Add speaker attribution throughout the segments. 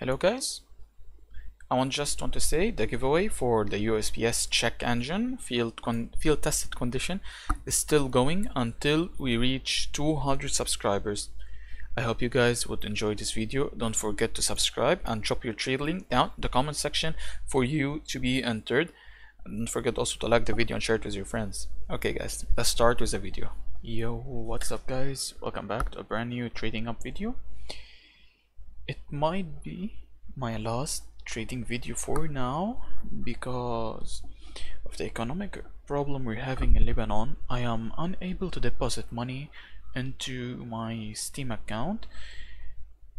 Speaker 1: Hello guys, I want just want to say the giveaway for the USP-S check engine field field tested condition is still going until we reach 200 subscribers. I hope you guys would enjoy this video. Don't forget to subscribe and drop your trade link down the comment section for you to be entered. Don't forget also to like the video and share it with your friends. Okay guys, let's start with the video. Yo, what's up guys? Welcome back to a brand new trading up video it might be my last trading video for now because of the economic problem we're having in Lebanon. I am unable to deposit money into my steam account.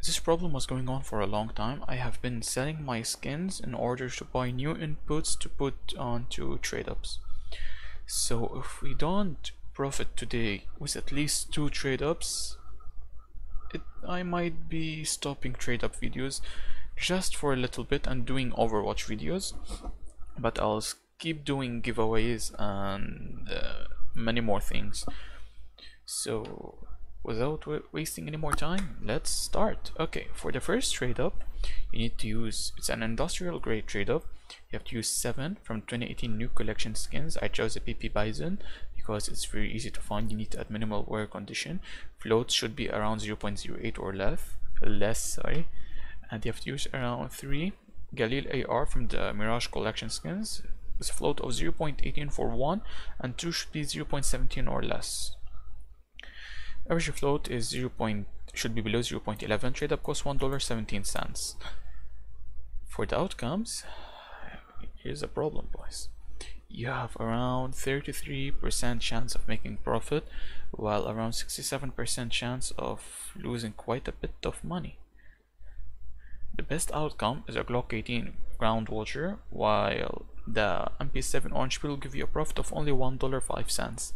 Speaker 1: This problem was going on for a long time. I have been selling my skins in order to buy new inputs to put onto trade ups so if we don't profit today with at least two trade ups it, I might be stopping trade up videos just for a little bit and doing overwatch videos but I'll keep doing giveaways and uh, many more things. So without wasting any more time let's start. Okay for the first trade up you need to use it's an industrial grade trade up. You have to use 7 from 2018 new collection skins. I chose a PP-Bizon because it's very easy to find you need to add minimal wear condition. Floats should be around 0.08 or less less sorry. And you have to use around 3 Galil AR from the Mirage collection skins. A float of 0.18 for 1 and 2 should be 0.17 or less. Average float is 0. should be below 0.11 trade up cost $1.17 for the outcomes here's a problem boys you have around 33% chance of making profit while around 67% chance of losing quite a bit of money. The best outcome is a Glock 18 ground watcher while the MP7 orange pill will give you a profit of only $1.05.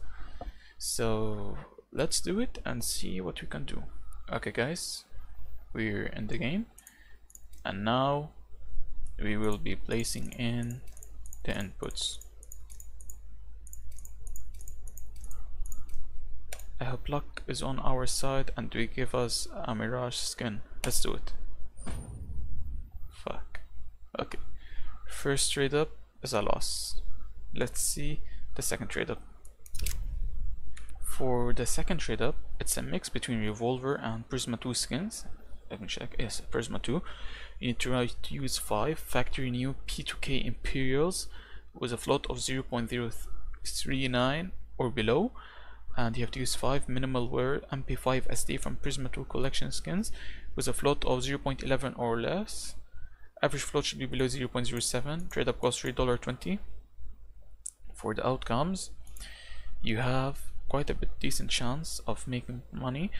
Speaker 1: So let's do it and see what we can do. Okay guys, we're in the game and now we will be placing in the inputs. I hope luck is on our side and we give us a mirage skin. Let's do it. Fuck. Okay. First trade up is a loss. Let's see the second trade up. For the second trade up, it's a mix between Revolver and Prisma 2 skins. Let me check. Yes, Prisma 2. You need to, use 5 factory new P2K Imperials with a float of 0.039 or below and you have to use 5 minimal wear MP5 SD from Prisma 2 collection skins with a float of 0.11 or less. Average float should be below 0.07. Trade up cost $3.20. For the outcomes, you have quite a bit decent chance of making money.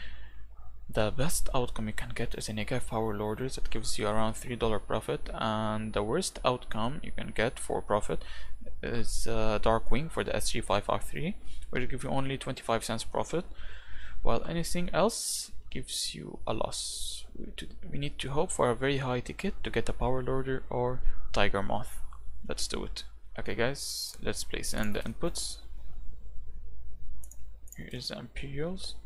Speaker 1: The best outcome you can get is a Negev Power Loaders that gives you around $3 profit and the worst outcome you can get for profit is uh, Darkwing for the SG 553 which give you only 25 cents profit while anything else gives you a loss. We need to hope for a very high ticket to get a power loader or tiger moth. Let's do it. Okay guys let's place in the inputs. Here is the imperials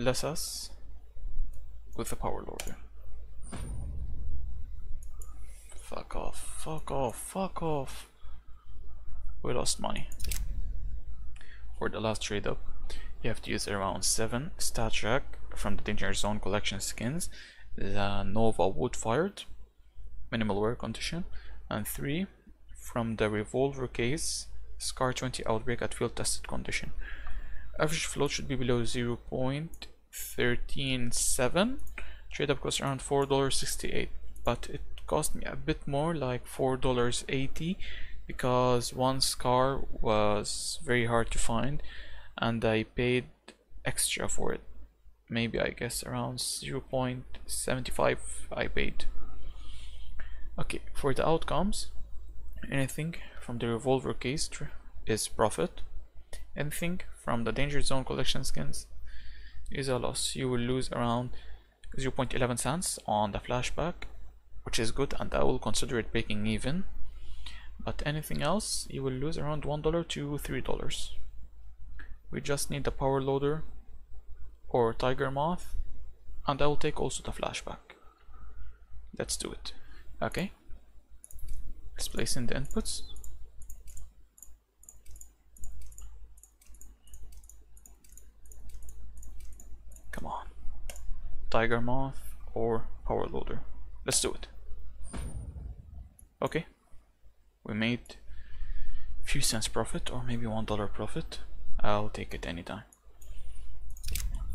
Speaker 1: bless us with the power loader. Fuck off, fuck off, fuck off. We lost money. For the last trade up, you have to use around 7 StatTrak from the Danger Zone collection skins, the Nova wood fired, minimal wear condition, and 3 from the revolver case, Scar 20 outbreak at field tested condition. Average float should be below 0.137. Trade up cost around $4.68, but it cost me a bit more, like $4.80, because one scar was very hard to find, and I paid extra for it. Maybe I guess around 0.75 I paid. Okay, for the outcomes, anything from the revolver case is profit anything from the danger zone collection skins is a loss. You will lose around 0.11 cents on the flashback which is good and I will consider it breaking even. But anything else you will lose around one dollar to three dollars. We just need the power loader or tiger moth and I will take also the flashback. Let's do it. Okay. Let's place in the inputs come on tiger moth or power loader. Let's do it. Okay. We made a few cents profit or maybe one dollar profit. I'll take it anytime.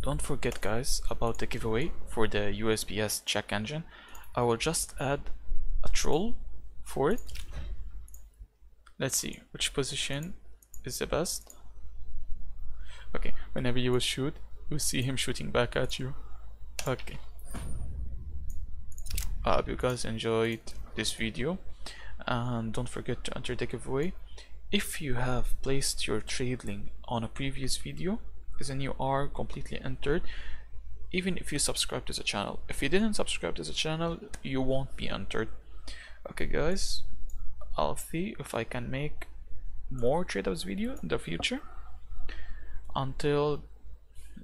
Speaker 1: Don't forget guys about the giveaway for the USP-S check engine. I will just add a troll for it. Let's see which position is the best? Okay whenever you will shoot you see him shooting back at you okay. I hope you guys enjoyed this video. And don't forget to enter the giveaway. If you have placed your trade link on a previous video then you are completely entered even if you subscribe to the channel. If you didn't subscribe to the channel you won't be entered. Okay guys. I'll see if I can make more trade-ups video in the future until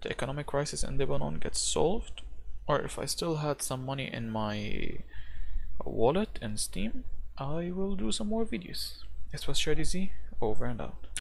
Speaker 1: the economic crisis in Lebanon gets solved or if I still had some money in my wallet and Steam I will do some more videos. This was Shady Z, over and out.